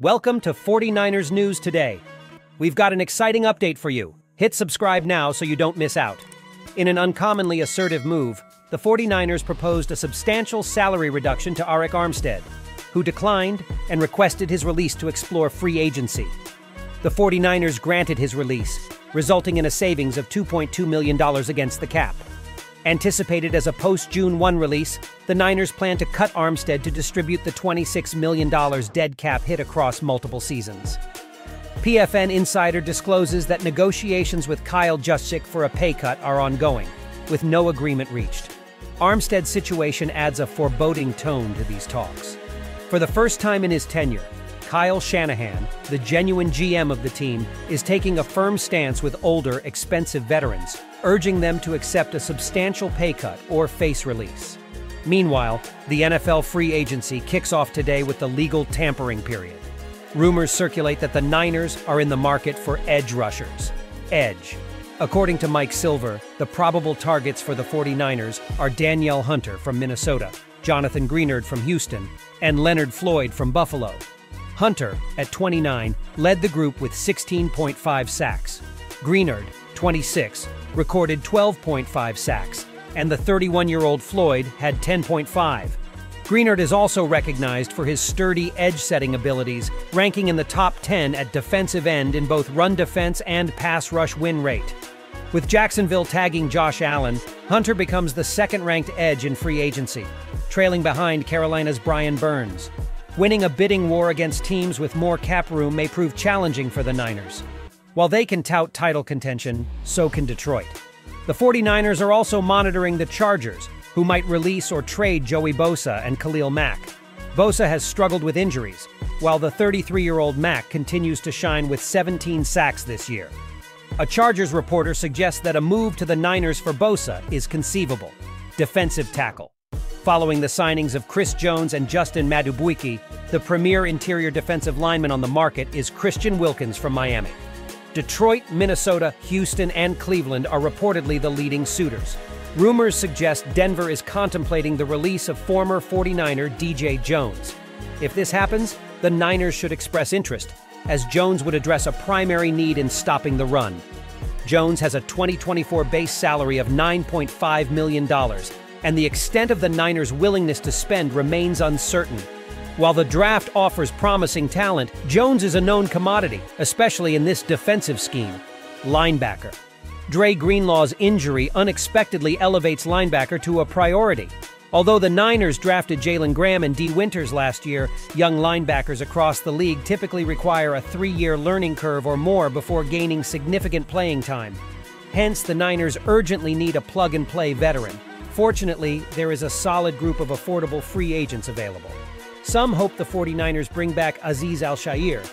Welcome to 49ers News Today. We've got an exciting update for you. Hit subscribe now so you don't miss out. In an uncommonly assertive move, the 49ers proposed a substantial salary reduction to Arik Armstead, who declined and requested his release to explore free agency. The 49ers granted his release, resulting in a savings of $2.2 million against the cap. Anticipated as a post June 1 release, the Niners plan to cut Armstead to distribute the $26 million dead cap hit across multiple seasons. PFN Insider discloses that negotiations with Kyle Juszczyk for a pay cut are ongoing, with no agreement reached. Armstead's situation adds a foreboding tone to these talks. For the first time in his tenure, Kyle Shanahan, the genuine GM of the team, is taking a firm stance with older, expensive veterans urging them to accept a substantial pay cut or face release. Meanwhile, the NFL free agency kicks off today with the legal tampering period. Rumors circulate that the Niners are in the market for edge rushers. Edge. According to Mike Silver, the probable targets for the 49ers are Danielle Hunter from Minnesota, Jonathan Greenard from Houston, and Leonard Floyd from Buffalo. Hunter, at 29, led the group with 16.5 sacks. Greenard, 26, recorded 12.5 sacks, and the 31 year old Floyd had 10.5. Greenard is also recognized for his sturdy edge setting abilities, ranking in the top 10 at defensive end in both run defense and pass rush win rate. With Jacksonville tagging Josh Allen, Hunter becomes the second ranked edge in free agency, trailing behind Carolina's Brian Burns. Winning a bidding war against teams with more cap room may prove challenging for the Niners. While they can tout title contention, so can Detroit. The 49ers are also monitoring the Chargers, who might release or trade Joey Bosa and Khalil Mack. Bosa has struggled with injuries, while the 33 year old Mack continues to shine with 17 sacks this year. A Chargers reporter suggests that a move to the Niners for Bosa is conceivable. Defensive tackle. Following the signings of Chris Jones and Justin Madubuike, the premier interior defensive lineman on the market is Christian Wilkins from Miami. Detroit, Minnesota, Houston, and Cleveland are reportedly the leading suitors. Rumors suggest Denver is contemplating the release of former 49er DJ Jones. If this happens, the Niners should express interest, as Jones would address a primary need in stopping the run. Jones has a 2024 base salary of $9.5 million, and the extent of the Niners' willingness to spend remains uncertain. While the draft offers promising talent, Jones is a known commodity, especially in this defensive scheme. Linebacker. Dre Greenlaw's injury unexpectedly elevates linebacker to a priority. Although the Niners drafted Jalen Graham and Dee Winters last year, young linebackers across the league typically require a three year learning curve or more before gaining significant playing time. Hence, the Niners urgently need a plug and play veteran. Fortunately, there is a solid group of affordable free agents available. Some hope the 49ers bring back Aziz Al-Shaair,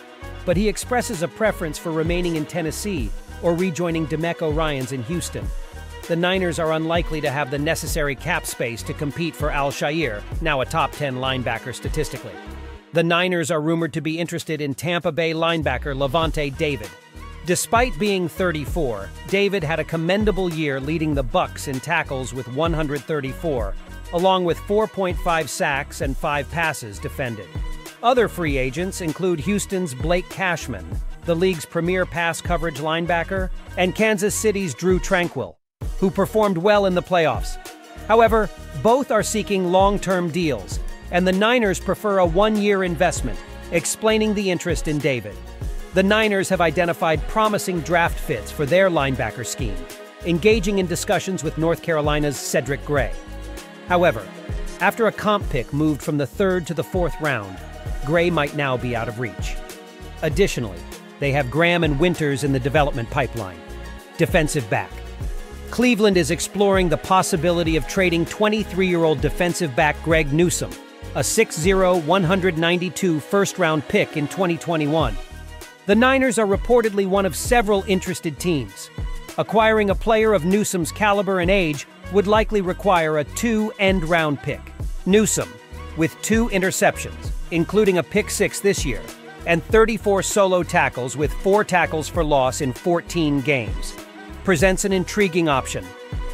but he expresses a preference for remaining in Tennessee or rejoining DeMeco Ryans in Houston. The Niners are unlikely to have the necessary cap space to compete for Al-Shaair, now a top 10 linebacker statistically. The Niners are rumored to be interested in Tampa Bay linebacker Lavonte David. Despite being 34, David had a commendable year leading the Bucs in tackles with 134, along with 4.5 sacks and 5 passes defended. Other free agents include Houston's Blake Cashman, the league's premier pass coverage linebacker, and Kansas City's Drue Tranquill, who performed well in the playoffs. However, both are seeking long term deals, and the Niners prefer a one year investment, explaining the interest in David. The Niners have identified promising draft fits for their linebacker scheme, engaging in discussions with North Carolina's Cedric Gray. However, after a comp pick moved from the third to the fourth round, Gray might now be out of reach. Additionally, they have Graham and Winters in the development pipeline. Defensive back. Cleveland is exploring the possibility of trading 23 year old defensive back Greg Newsome, a 6'0, 192 first round pick in 2021. The Niners are reportedly one of several interested teams. Acquiring a player of Newsome's caliber and age would likely require a two end round pick. Newsome, with two interceptions, including a pick six this year, and 34 solo tackles with four tackles for loss in 14 games, presents an intriguing option.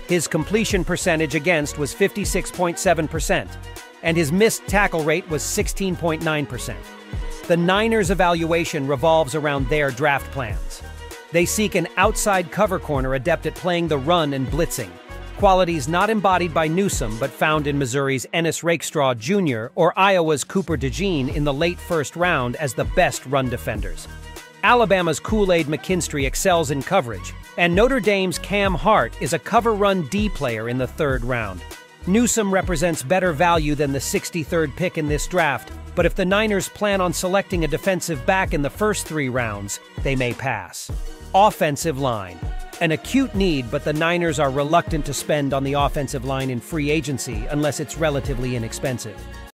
His completion percentage against was 56.7%, and his missed tackle rate was 16.9%. The Niners' evaluation revolves around their draft plans. They seek an outside cover corner adept at playing the run and blitzing, qualities not embodied by Newsome but found in Missouri's Ennis Rakestraw Jr. or Iowa's Cooper DeJean in the late first round as the best run defenders. Alabama's Kool-Aid McKinstry excels in coverage, and Notre Dame's Cam Hart is a cover run D player in the third round. Newsome represents better value than the 63rd pick in this draft, but if the Niners plan on selecting a defensive back in the first three rounds, they may pass. Offensive line. An acute need, but the Niners are reluctant to spend on the offensive line in free agency unless it's relatively inexpensive.